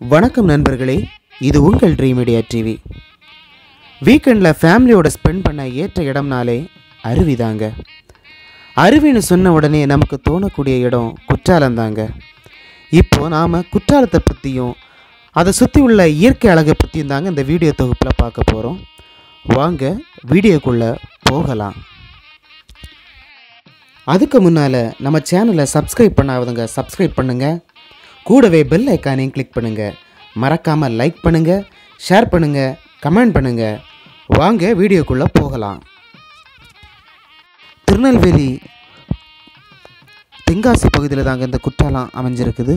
வணக்கம் நண்பர்களே இது உங்கள் ட்ரீம் மீடியா டிவி வீக்கெண்டில் ஃபேமிலியோட ஸ்பெண்ட் பண்ண ஏற்ற இடம்னாலே அருவிதாங்க அருவின்னு சொன்ன உடனே நமக்கு தோணக்கூடிய இடம் குற்றாலம் தாங்க. இப்போ நாம் குற்றாலத்தை பற்றியும் அதை சுற்றி உள்ள இயற்கை அழகை பற்றியும் தாங்க இந்த வீடியோ தொகுப்பில் பார்க்க போகிறோம் வாங்க வீடியோக்குள்ளே போகலாம். அதுக்கு முன்னால் நம்ம சேனலை சப்ஸ்கிரைப் பண்ணாதவங்க சப்ஸ்கிரைப் பண்ணுங்கள் கூடவே பெல் ஐக்கானையும் கிளிக் பண்ணுங்கள் மறக்காமல் லைக் பண்ணுங்கள் ஷேர் பண்ணுங்கள் கமெண்ட் பண்ணுங்கள் வாங்க வீடியோக்குள்ளே போகலாம். திருநெல்வேலி தென்காசி பகுதியில் தாங்க இந்த குற்றாலம் அமைஞ்சிருக்குது.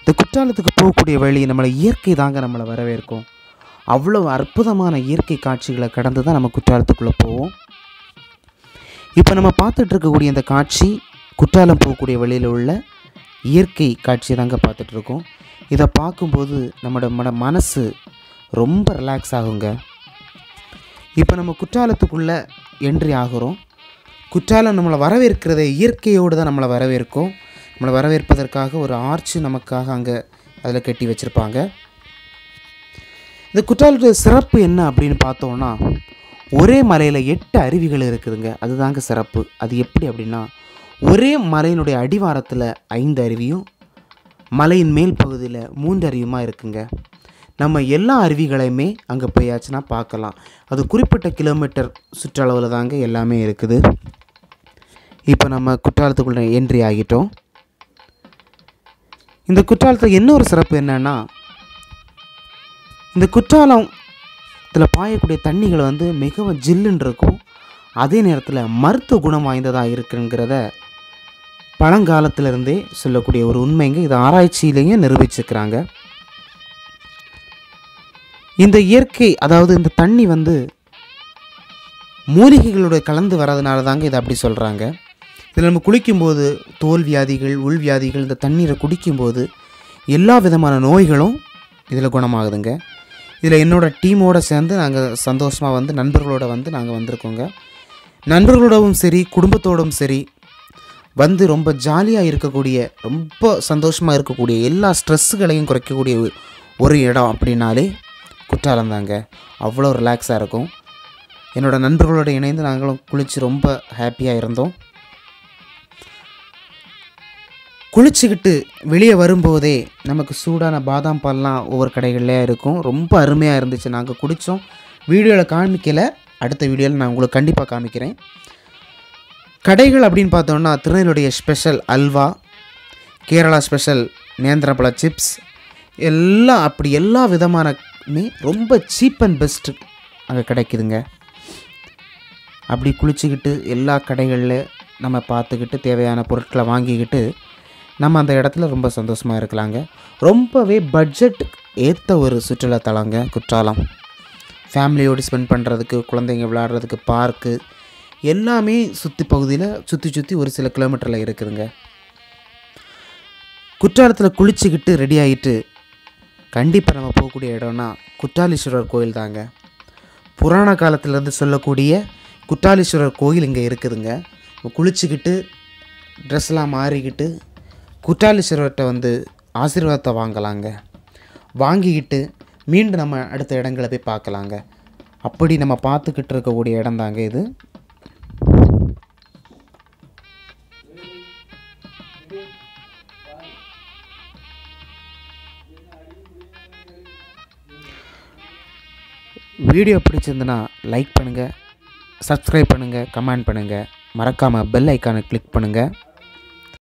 இந்த குற்றாலத்துக்கு போகக்கூடிய வழி நம்மளை இயற்கை தாங்க நம்மளை வரவேற்கும். அவ்வளோ அற்புதமான இயற்கை காட்சிகளை கடந்து தான் நம்ம குற்றாலத்துக்குள்ளே போவோம். இப்போ நம்ம பார்த்துட்டு இருக்கக்கூடிய இந்த காட்சி குற்றாலம் போகக்கூடிய வழியில் உள்ள இயற்கை காட்சியை தாங்க பார்த்துட்ருக்கோம். இதை பார்க்கும்போது நம்மளோட மன மனசு ரொம்ப ரிலாக்ஸ் ஆகுங்க. இப்போ நம்ம குற்றாலத்துக்குள்ளே என்ட்ரி ஆகிறோம். குற்றாலம் நம்மளை வரவேற்கிறத இயற்கையோடு தான் நம்மளை வரவேற்கும். நம்மளை வரவேற்பதற்காக ஒரு ஆர்ச்சு நமக்காக அங்கே அதில் கட்டி வச்சுருப்பாங்க. இந்த குற்றாலத்துடைய சிறப்பு என்ன அப்படின்னு பார்த்தோன்னா ஒரே மலையில் எட்டு அருவிகள் இருக்குதுங்க. அதுதாங்க சிறப்பு. அது எப்படி அப்படின்னா ஒரே மலையினுடைய அடிவாரத்தில் ஐந்து அருவியும் மலையின் மேல் பகுதியில் மூன்று அருவியுமா இருக்குங்க? நம்ம எல்லா அருவிகளையுமே அங்கே போயாச்சுன்னா பார்க்கலாம். அது குறிப்பிட்ட கிலோமீட்டர் சுற்றளவில் தாங்க எல்லாமே இருக்குது. இப்போ நம்ம குற்றாலத்துக்குள்ளே என்ட்ரி ஆகிட்டோம். இந்த குற்றாலத்தில் இன்னொரு சிறப்பு என்னென்னா இந்த குற்றாலம் இதில் பாயக்கூடிய தண்ணிகள் வந்து மிகவும் ஜில்லுன்னு இருக்கும். அதே நேரத்தில் மருத்துவ குணம் வாய்ந்ததாக இருக்குங்கிறத பழங்காலத்திலிருந்தே சொல்லக்கூடிய ஒரு உண்மைங்க. இது ஆராய்ச்சியிலையும் நிரூபிச்சிருக்கிறாங்க. இந்த இயற்கை அதாவது இந்த தண்ணி வந்து மூலிகைகளோட கலந்து வர்றதுனால தாங்க இதை அப்படி சொல்கிறாங்க இதில் நம்ம குளிக்கும்போது தோல் வியாதிகள் உள் வியாதிகள் இந்த தண்ணீரை குடிக்கும்போது எல்லா விதமான நோய்களும் இதில் குணமாகுதுங்க. இதில் என்னோடய டீமோடு சேர்ந்து நாங்கள் சந்தோஷமாக வந்து நண்பர்களோட வந்து நாங்கள் வந்திருக்கோங்க. நண்பர்களோடவும் சரி குடும்பத்தோடும் சரி வந்து ரொம்ப ஜாலியாக இருக்கக்கூடிய ரொம்ப சந்தோஷமாக இருக்கக்கூடிய எல்லா ஸ்ட்ரெஸ்ஸுகளையும் குறைக்கக்கூடிய ஒரு- ஒரு இடம் அப்படின்னாலே குற்றாலம் தாங்க. அவ்வளோ ரிலாக்ஸாக இருக்கும். என்னோடய நண்பர்களோடு இணைந்து நாங்களும் குளித்து ரொம்ப ஹாப்பியாக இருந்தோம். குளிச்சுக்கிட்டு வெளியே வரும்போதே நமக்கு சூடான பாதாம் பால்லாம் ஒவ்வொரு கடைகள்லையாக இருக்கும். ரொம்ப அருமையாக இருந்துச்சு. நாங்கள் குடித்தோம் வீடியோவில் காமிக்கலை. அடுத்த வீடியோவில் நான் உங்களுக்கு கண்டிப்பாக காமிக்கிறேன். கடைகள் அப்படின்னு பார்த்தோம்னா திருநெல்வேலியுடைய ஸ்பெஷல் அல்வா கேரளா ஸ்பெஷல் நேந்திரப்பழ சிப்ஸ் எல்லாம் அப்படி எல்லா விதமானமே ரொம்ப சீப் அண்ட் பெஸ்ட்டு அங்கே கிடைக்குதுங்க. அப்படி குளிச்சுக்கிட்டு எல்லா கடைகளில் நம்ம பார்த்துக்கிட்டு தேவையான பொருட்களை வாங்கிக்கிட்டு நம்ம அந்த இடத்துல ரொம்ப சந்தோஷமாக இருக்கலாங்க. ரொம்பவே பட்ஜெட் ஏற்ற ஒரு சுற்றுலாத்தலங்க குற்றாலம். ஃபேமிலியோடு ஸ்பெண்ட் பண்ணுறதுக்கு குழந்தைங்க விளையாடுறதுக்கு பார்க்கு எல்லாமே சுற்றி பகுதியில் சுற்றி சுற்றி ஒரு சில கிலோமீட்டரில் இருக்குதுங்க. குற்றாலத்தில் குளிச்சுக்கிட்டு ரெடி ஆகிட்டு கண்டிப்பாக நம்ம போகக்கூடிய இடம்னா குற்றாலீஸ்வரர் கோயில் தாங்க. புராண காலத்திலேருந்து சொல்லக்கூடிய குற்றாலீஸ்வரர் கோயில் இங்கே இருக்குதுங்க. குளிச்சுக்கிட்டு ட்ரெஸ்லாம் மாறிக்கிட்டு குற்றாலீஸ்வரர்கிட்ட வந்து ஆசீர்வாதத்தை வாங்கலாங்க. வாங்கிக்கிட்டு மீண்டும் நம்ம அடுத்த இடங்களை போய் பார்க்கலாங்க. அப்படி நம்ம பார்த்துக்கிட்டு இருக்கக்கூடிய இடம் தாங்க இது. வீடியோ பிடிச்சிருந்துன்னா லைக் பண்ணுங்கள் சப்ஸ்கிரைப் பண்ணுங்கள் கமெண்ட் பண்ணுங்கள் மறக்காமல் பெல் ஐக்கானை கிளிக் பண்ணுங்கள்